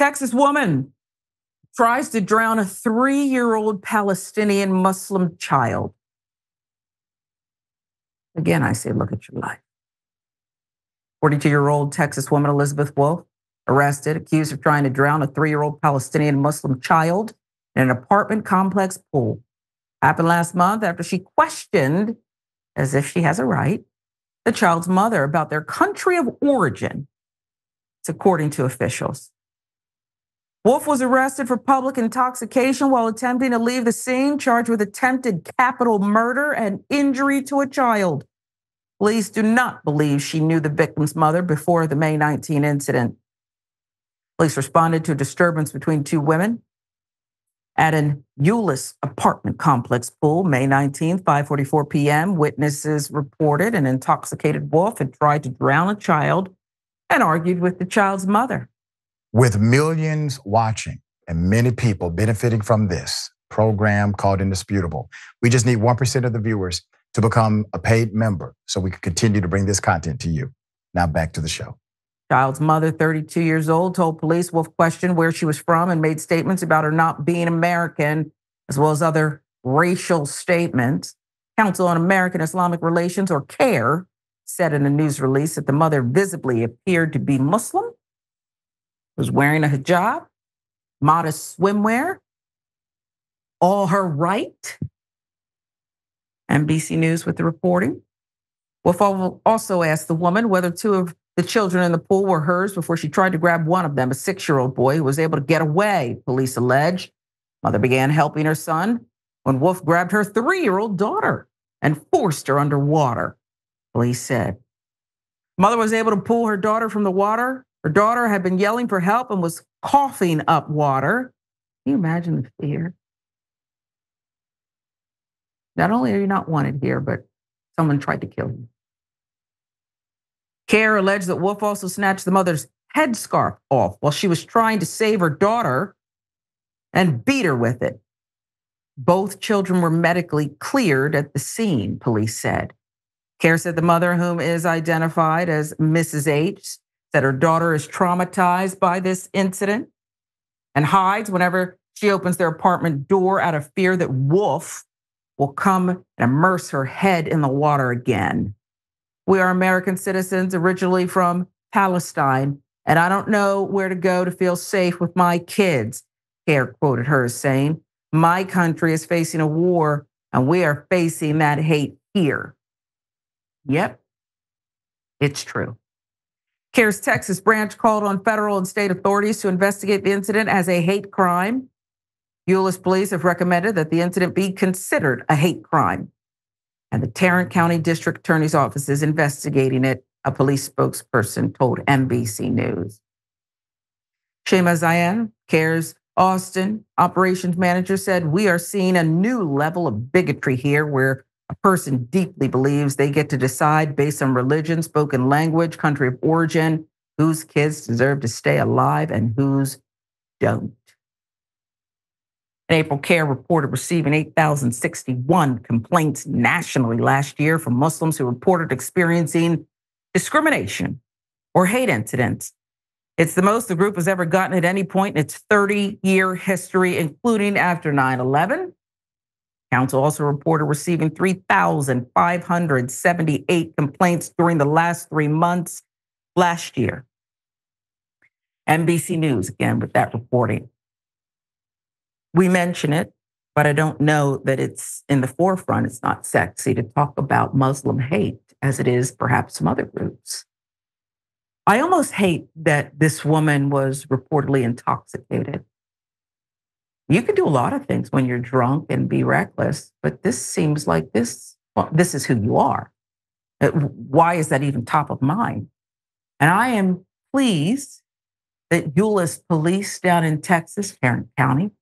Texas woman tries to drown a three year old Palestinian Muslim child. Again, I say, look at your life. 42 year old Texas woman Elizabeth Wolf arrested, accused of trying to drown a three year old Palestinian Muslim child in an apartment complex pool. Happened last month after she questioned, as if she has a right, the child's mother about their country of origin. It's according to officials. Wolf was arrested for public intoxication while attempting to leave the scene, charged with attempted capital murder and injury to a child. Police do not believe she knew the victim's mother before the May 19 incident. Police responded to a disturbance between two women at an Euless apartment complex pool, May 19, 5:44 p.m. Witnesses reported an intoxicated wolf had tried to drown a child and argued with the child's mother. With millions watching and many people benefiting from this program called Indisputable, we just need 1% of the viewers to become a paid member so we can continue to bring this content to you. Now back to the show. Child's mother, 32 years old, told police Wolf questioned where she was from and made statements about her not being American, as well as other racial statements. Council on American Islamic Relations, or CAIR, said in a news release that the mother visibly appeared to be Muslim was wearing a hijab, modest swimwear, all her right. NBC News with the reporting. Wolf also asked the woman whether two of the children in the pool were hers before she tried to grab one of them, a six year old boy who was able to get away, police allege. Mother began helping her son when Wolf grabbed her three year old daughter and forced her underwater, police said. Mother was able to pull her daughter from the water her daughter had been yelling for help and was coughing up water. Can you imagine the fear? Not only are you not wanted here, but someone tried to kill you. CAIR alleged that Wolf also snatched the mother's headscarf off while she was trying to save her daughter and beat her with it. Both children were medically cleared at the scene, police said. CAIR said the mother, whom is identified as Mrs. H, that her daughter is traumatized by this incident and hides whenever she opens their apartment door out of fear that Wolf will come and immerse her head in the water again. We are American citizens originally from Palestine, and I don't know where to go to feel safe with my kids, CAIR quoted her as saying. My country is facing a war, and we are facing that hate here. Yep, it's true. CAIR's Texas branch called on federal and state authorities to investigate the incident as a hate crime. Euless police have recommended that the incident be considered a hate crime. And the Tarrant County District Attorney's Office is investigating it, a police spokesperson told NBC News. Shaimaa Zayan, CAIR's Austin operations manager, said, We are seeing a new level of bigotry here where a person deeply believes they get to decide based on religion, spoken language, country of origin, whose kids deserve to stay alive and whose don't. An April CAIR reported receiving 8,061 complaints nationally last year from Muslims who reported experiencing discrimination or hate incidents. It's the most the group has ever gotten at any point in its 30 year history, including after 9 11 Council also reported receiving 3,578 complaints during the last three months last year. NBC News, again, with that reporting. We mention it, but I don't know that it's in the forefront. It's not sexy to talk about Muslim hate as it is perhaps some other groups. I almost hate that this woman was reportedly intoxicated. You can do a lot of things when you're drunk and be reckless, but this seems like this, well, this is who you are. Uh, why is that even top of mind? And I am pleased that Euless police down in Texas, Tarrant County,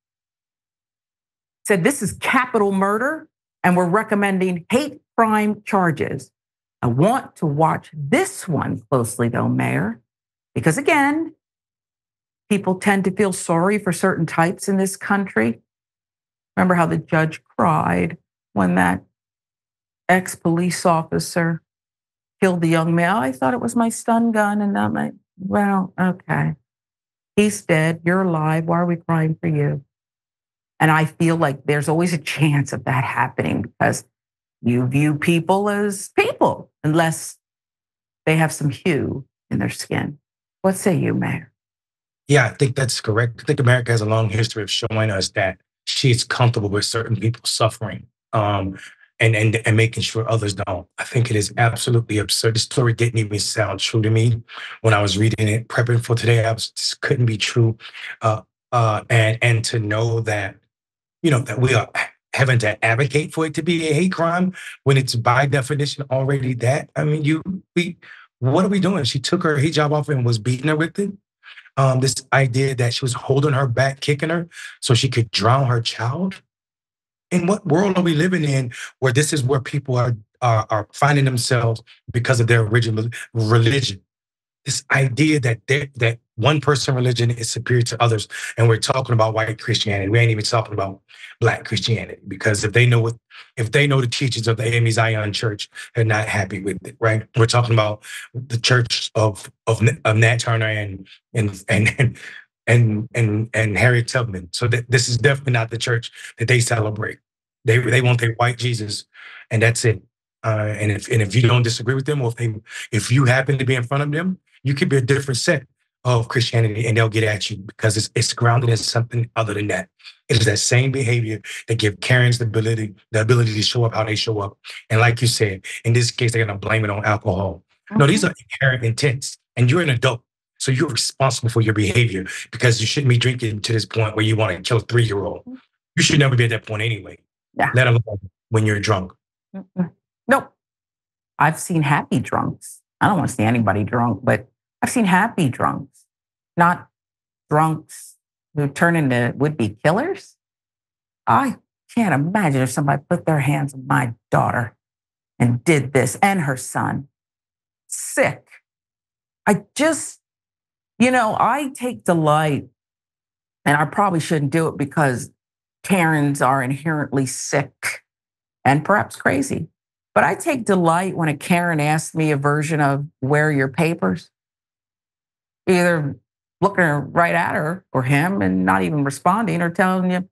said this is capital murder and we're recommending hate crime charges. I want to watch this one closely, though, Mayor, because again, people tend to feel sorry for certain types in this country. Remember how the judge cried when that ex police officer killed the young man? Oh, I thought it was my stun gun and not my, well, okay. He's dead. You're alive. Why are we crying for you? And I feel like there's always a chance of that happening because you view people as people unless they have some hue in their skin. What say you, Mayor? Yeah, I think that's correct. I think America has a long history of showing us that she's comfortable with certain people suffering. Um, and, and and making sure others don't. I think it is absolutely absurd. The story didn't even sound true to me when I was reading it, prepping for today. I was this couldn't be true. Uh, uh, and and to know that, you know, that we are having to advocate for it to be a hate crime when it's by definition already that. I mean, you we what are we doing? She took her hijab off and was beating her with it um, this idea that she was holding her back, kicking her so she could drown her child. In what world are we living in where this is where people are, are, are finding themselves because of their original religion? This idea that that one person religion is superior to others, and we're talking about white Christianity. We ain't even talking about black Christianity because if they know what if they know the teachings of the AME Zion Church, they're not happy with it, right? We're talking about the church of of, of Nat Turner and and and and and and Harriet Tubman. So that this is definitely not the church that they celebrate. They they want their white Jesus, and that's it. Uh, and if and if you don't disagree with them, or if they if you happen to be in front of them, you could be a different set of Christianity and they'll get at you because it's, it's grounded in something other than that. It is that same behavior that give Karens the ability, the ability to show up how they show up. And like you said, in this case, they're gonna blame it on alcohol. No, these are inherent intents, and you're an adult. So you're responsible for your behavior because you shouldn't be drinking to this point where you want to kill a three-year-old. You should never be at that point anyway. Yeah. Let alone when you're drunk. Nope. I've seen happy drunks. I don't want to see anybody drunk, but I've seen happy drunks, not drunks who turn into would be killers. I can't imagine if somebody put their hands on my daughter and did this and her son. Sick. I just, you know, I take delight, and I probably shouldn't do it because Karens are inherently sick and perhaps crazy. But I take delight when a Karen asks me a version of where your papers? either looking right at her or him and not even responding or telling you,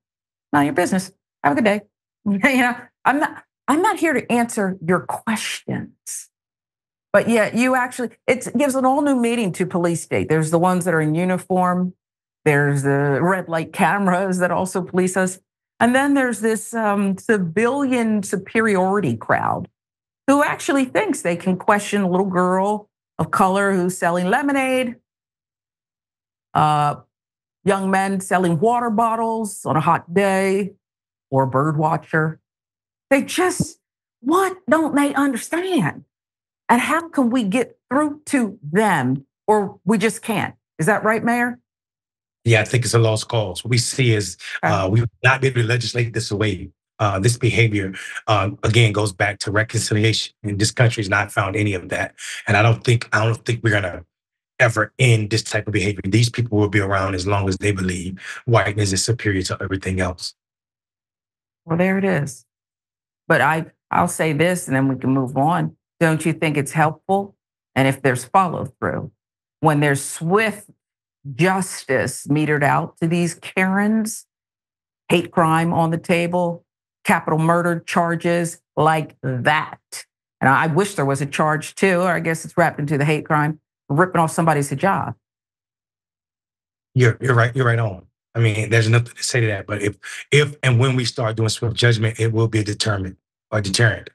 "Not your business. Have a good day." you know, I'm not. I'm not here to answer your questions. But yeah, you actually, it gives an all new meaning to police state. There's the ones that are in uniform. There's the red light cameras that also police us. And then there's this um, civilian superiority crowd who actually thinks they can question a little girl of color who's selling lemonade uh, young men selling water bottles on a hot day or a bird watcher. They just, what don't they understand? And how can we get through to them or we just can't? Is that right, Mayor? Yeah, I think it's a lost cause. What we see is uh, we will not be able to legislate this away. Uh, this behavior, uh, again, goes back to reconciliation. And this country has not found any of that. And I don't think I don't think we're gonna ever end this type of behavior. These people will be around as long as they believe whiteness is superior to everything else. Well, there it is. But I, I'll say this and then we can move on. Don't you think it's helpful? And if there's follow through, when there's swift justice metered out to these Karens, hate crime on the table, capital murder charges like that. And I wish there was a charge too, or I guess it's wrapped into the hate crime ripping off somebody's job. You're you're right. You're right on. I mean, there's nothing to say to that. But if if and when we start doing swift judgment, it will be a determined or deterrent.